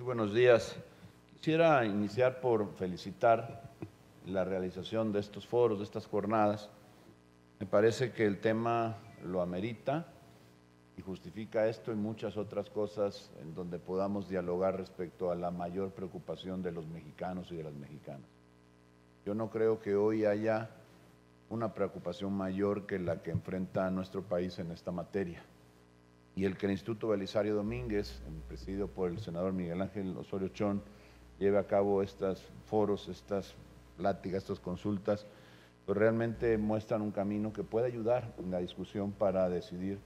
Muy buenos días. Quisiera iniciar por felicitar la realización de estos foros, de estas jornadas. Me parece que el tema lo amerita y justifica esto y muchas otras cosas en donde podamos dialogar respecto a la mayor preocupación de los mexicanos y de las mexicanas. Yo no creo que hoy haya una preocupación mayor que la que enfrenta nuestro país en esta materia. Y el que el Instituto Belisario Domínguez, presidido por el senador Miguel Ángel Osorio Chón, lleve a cabo estos foros, estas pláticas, estas consultas, pues realmente muestran un camino que puede ayudar en la discusión para decidir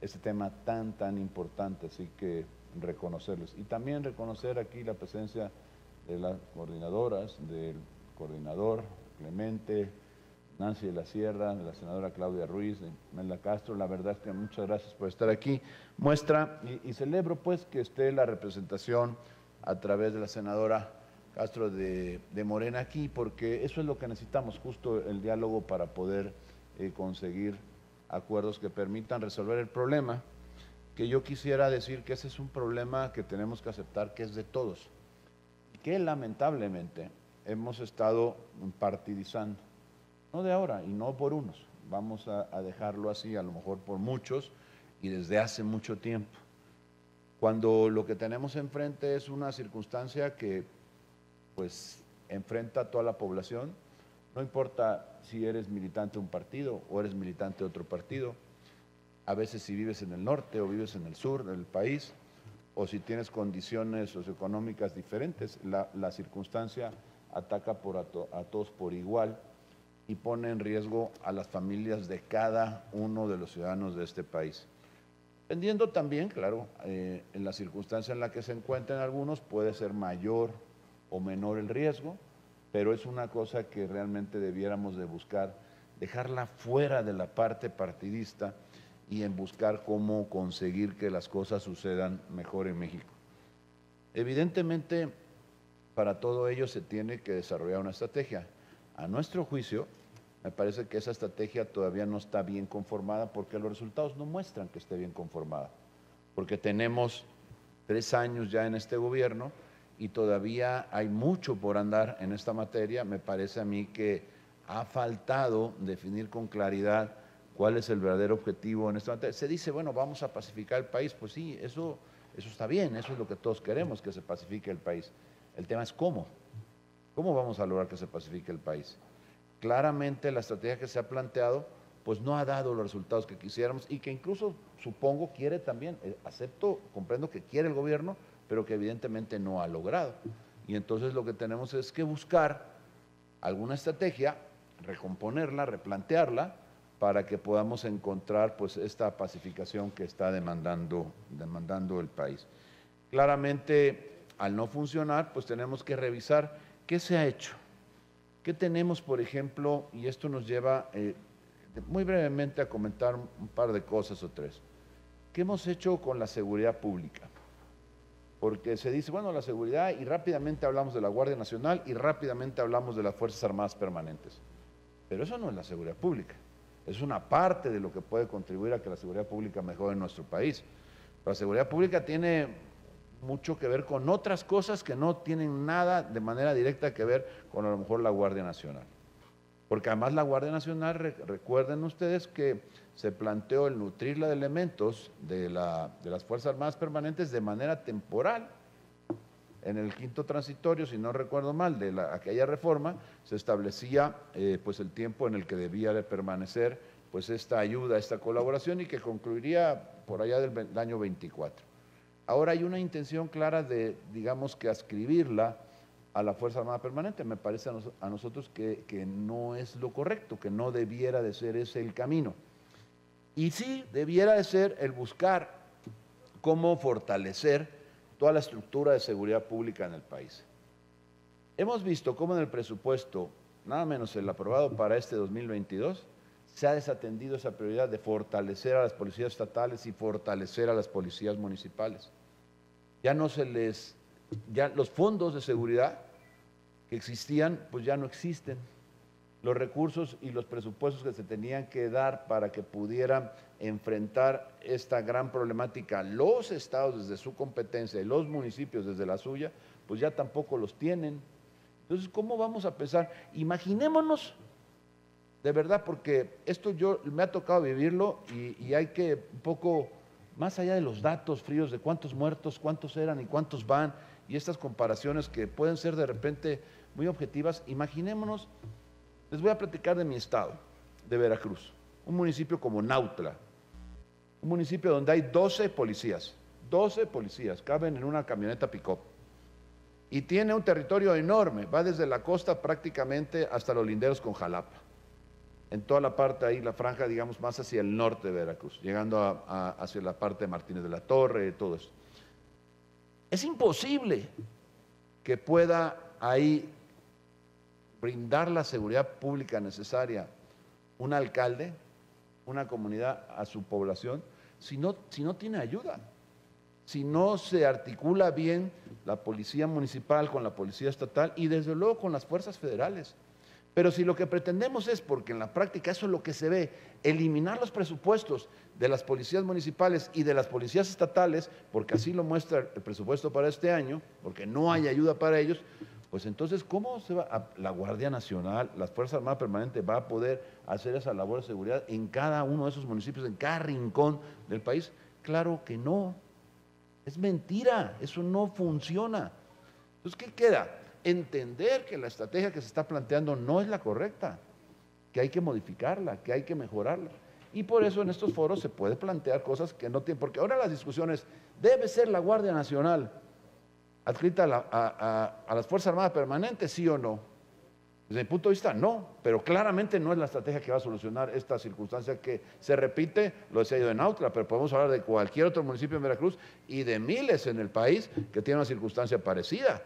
este tema tan, tan importante. Así que reconocerles. Y también reconocer aquí la presencia de las coordinadoras, del coordinador Clemente, Nancy de la Sierra, de la senadora Claudia Ruiz, de Mela Castro. La verdad es que muchas gracias por estar aquí. Muestra y, celebro pues que esté la representación a través de la senadora Castro de, Morena aquí, porque eso es lo que necesitamos, justo el diálogo para poder eh, conseguir acuerdos que permitan resolver el problema, que yo quisiera decir que ese es un problema que tenemos que aceptar que es de todos, que lamentablemente hemos estado partidizando no de ahora y no por unos, vamos a, dejarlo así, a lo mejor por muchos y desde hace mucho tiempo. Cuando lo que tenemos enfrente es una circunstancia que pues enfrenta a toda la población, no importa si eres militante de un partido o eres militante de otro partido, a veces si vives en el norte o vives en el sur del país, o si tienes condiciones socioeconómicas diferentes, la, circunstancia ataca por a todos por igual y pone en riesgo a las familias de cada uno de los ciudadanos de este país. Dependiendo también, claro, eh, en la circunstancia en la que se encuentren algunos, puede ser mayor o menor el riesgo, pero es una cosa que realmente debiéramos de buscar, dejarla fuera de la parte partidista y en buscar cómo conseguir que las cosas sucedan mejor en México. Evidentemente, para todo ello se tiene que desarrollar una estrategia. A nuestro juicio, me parece que esa estrategia todavía no está bien conformada porque los resultados no muestran que esté bien conformada. Porque tenemos tres años ya en este gobierno y todavía hay mucho por andar en esta materia. Me parece a mí que ha faltado definir con claridad cuál es el verdadero objetivo en esta materia. Se dice, bueno, vamos a pacificar el país. Pues sí, eso, eso está bien, eso es lo que todos queremos, que se pacifique el país. El tema es cómo. ¿Cómo vamos a lograr que se pacifique el país? Claramente la estrategia que se ha planteado pues no ha dado los resultados que quisiéramos y que incluso supongo quiere también, eh, acepto, comprendo que quiere el gobierno, pero que evidentemente no ha logrado. Y entonces lo que tenemos es que buscar alguna estrategia, recomponerla, replantearla, para que podamos encontrar pues esta pacificación que está demandando, demandando el país. Claramente, al no funcionar, pues tenemos que revisar qué se ha hecho, ¿Qué tenemos, por ejemplo? Y esto nos lleva eh, muy brevemente a comentar un par de cosas o tres. ¿Qué hemos hecho con la seguridad pública? Porque se dice, bueno, la seguridad y rápidamente hablamos de la Guardia Nacional y rápidamente hablamos de las Fuerzas Armadas Permanentes. Pero eso no es la seguridad pública. Es una parte de lo que puede contribuir a que la seguridad pública mejore en nuestro país. la seguridad pública tiene mucho que ver con otras cosas que no tienen nada de manera directa que ver con a lo mejor la Guardia Nacional. Porque además la Guardia Nacional, recuerden ustedes que se planteó el nutrirla de elementos de, la, de las Fuerzas Armadas Permanentes de manera temporal. En el quinto transitorio, si no recuerdo mal, de la, aquella reforma, se establecía eh, pues el tiempo en el que debía de permanecer pues esta ayuda, esta colaboración y que concluiría por allá del año 24. Ahora hay una intención clara de, digamos, que ascribirla a la Fuerza Armada Permanente. Me parece a, nosotros que, no es lo correcto, que no debiera de ser ese el camino. Y sí, debiera de ser el buscar cómo fortalecer toda la estructura de seguridad pública en el país. Hemos visto cómo en el presupuesto, nada menos el aprobado para este 2022, se ha desatendido esa prioridad de fortalecer a las policías estatales y fortalecer a las policías municipales ya no se les, ya los fondos de seguridad que existían, pues ya no existen. los recursos y los presupuestos que se tenían que dar para que pudieran enfrentar esta gran problemática los estados desde su competencia y los municipios desde la suya, pues ya tampoco los tienen. Entonces, ¿cómo vamos a pensar? Imaginémonos, de verdad, porque esto yo me ha tocado vivirlo y, y hay que un poco, más allá de los datos fríos de cuántos muertos, cuántos eran y cuántos van, y estas comparaciones que pueden ser de repente muy objetivas, imaginémonos les voy a platicar de mi estado, de Veracruz, un municipio como Nautla, un municipio donde hay 12 policías, 12 policías, caben en una camioneta pick-up. Y tiene un territorio enorme, va desde la costa prácticamente hasta los linderos con Jalapa. En toda la parte ahí, la franja, digamos, más hacia el norte de Veracruz, llegando hacia la parte de Martínez de la Torre, todo eso. Es imposible que pueda ahí brindar la seguridad pública necesaria un alcalde, una comunidad a su población, si no, si no tiene ayuda, si no se articula bien la policía municipal con la policía estatal y desde luego con las fuerzas federales. Pero si lo que pretendemos es, porque en la práctica eso es lo que se ve, eliminar los presupuestos de las policías municipales y de las policías estatales, porque así lo muestra el presupuesto para este año, porque no hay ayuda para ellos, pues entonces, ¿cómo se va la Guardia Nacional, las Fuerzas Armadas Permanentes va a poder hacer esa labor de seguridad en cada uno de esos municipios, en cada rincón del país? Claro que no. Es mentira, eso no funciona. Entonces, ¿qué queda? Entender que la estrategia que se está planteando no es la correcta, que hay que modificarla, que hay que mejorarla. Y por eso en estos foros se puede plantear cosas que no tienen, porque ahora las discusiones, debe ser la Guardia Nacional adscrita a, las Fuerzas Armadas Permanentes, sí o no? Desde mi punto de vista, no, pero claramente no es la estrategia que va a solucionar esta circunstancia que se repite, lo decía yo en Autla, pero podemos hablar de cualquier otro municipio en Veracruz y de miles en el país que tienen una circunstancia parecida,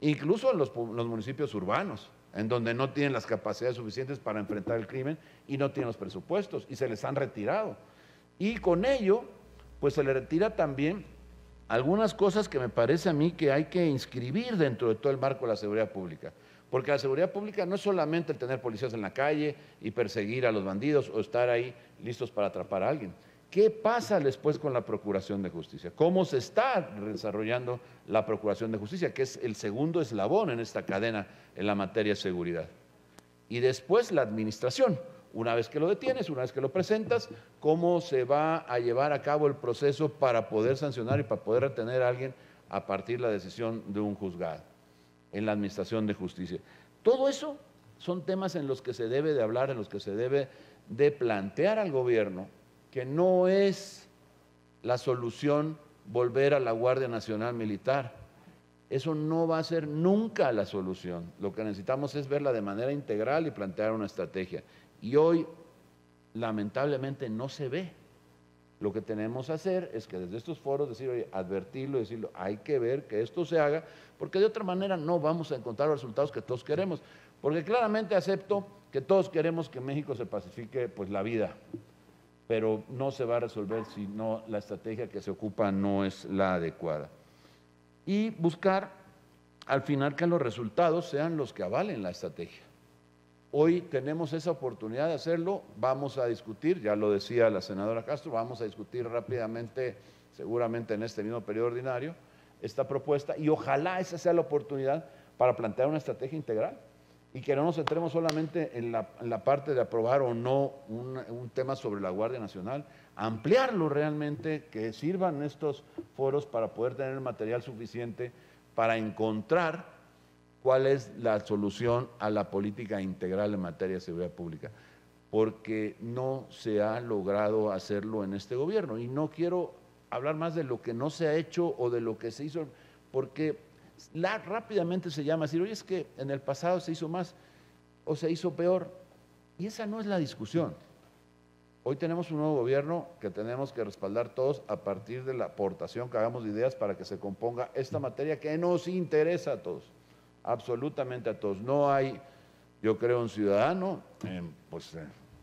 incluso en los, municipios urbanos, en donde no tienen las capacidades suficientes para enfrentar el crimen y no tienen los presupuestos y se les han retirado. Y con ello, pues se le retira también algunas cosas que me parece a mí que hay que inscribir dentro de todo el marco de la seguridad pública. Porque la seguridad pública no es solamente el tener policías en la calle y perseguir a los bandidos o estar ahí listos para atrapar a alguien. ¿Qué pasa después con la Procuración de Justicia? ¿Cómo se está desarrollando la Procuración de Justicia, que es el segundo eslabón en esta cadena en la materia de seguridad? Y después la administración una vez que lo detienes, una vez que lo presentas, cómo se va a llevar a cabo el proceso para poder sancionar y para poder retener a alguien a partir de la decisión de un juzgado en la administración de justicia. Todo eso son temas en los que se debe de hablar, en los que se debe de plantear al gobierno que no es la solución volver a la Guardia Nacional Militar. Eso no va a ser nunca la solución. Lo que necesitamos es verla de manera integral y plantear una estrategia. Y hoy, lamentablemente, no se ve. Lo que tenemos que hacer es que desde estos foros decir, oye, advertirlo, decirlo, hay que ver que esto se haga, porque de otra manera no vamos a encontrar los resultados que todos queremos. Porque claramente acepto que todos queremos que México se pacifique pues la vida, pero no se va a resolver si no la estrategia que se ocupa no es la adecuada. Y buscar al final que los resultados sean los que avalen la estrategia. Hoy tenemos esa oportunidad de hacerlo, vamos a discutir, ya lo decía la senadora Castro, vamos a discutir rápidamente, seguramente en este mismo periodo ordinario, esta propuesta y ojalá esa sea la oportunidad para plantear una estrategia integral y que no nos centremos solamente en la, parte de aprobar o no un, un, tema sobre la Guardia Nacional, ampliarlo realmente, que sirvan estos foros para poder tener material suficiente para encontrar cuál es la solución a la política integral en materia de seguridad pública, porque no se ha logrado hacerlo en este gobierno. Y no quiero hablar más de lo que no se ha hecho o de lo que se hizo, porque rápidamente se llama decir, oye, es que en el pasado se hizo más o se hizo peor. Y esa no es la discusión. Hoy tenemos un nuevo gobierno que tenemos que respaldar todos a partir de la aportación que hagamos de ideas para que se componga esta materia que nos interesa a todos absolutamente a todos. No hay, yo creo, un ciudadano, pues,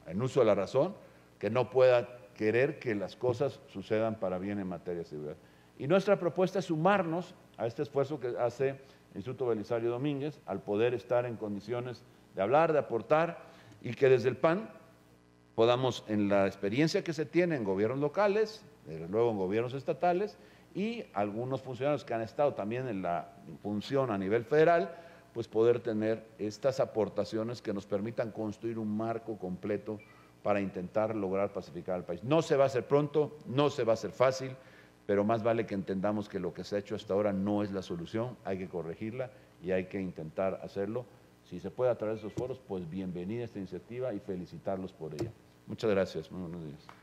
en uso de la razón, que no pueda querer que las cosas sucedan para bien en materia de seguridad. Y nuestra propuesta es sumarnos a este esfuerzo que hace el Instituto Belisario Domínguez al poder estar en condiciones de hablar, de aportar y que desde el PAN podamos, en la experiencia que se tiene en gobiernos locales, desde luego en gobiernos estatales y algunos funcionarios que han estado también en la función a nivel federal, pues poder tener estas aportaciones que nos permitan construir un marco completo para intentar lograr pacificar al país. No se va a hacer pronto, no se va a hacer fácil, pero más vale que entendamos que lo que se ha hecho hasta ahora no es la solución, hay que corregirla y hay que intentar hacerlo. Si se puede a través de esos foros, pues bienvenida esta iniciativa y felicitarlos por ella. Muchas gracias. Muy buenos días.